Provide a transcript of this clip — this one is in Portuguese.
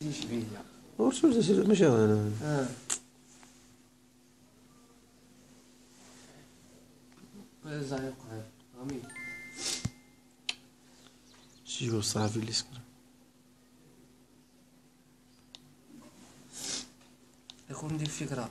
Desvilha. Não, mas já era. Pois é, correto. Amigo. Sigo Savilis, cara. É como de figurar.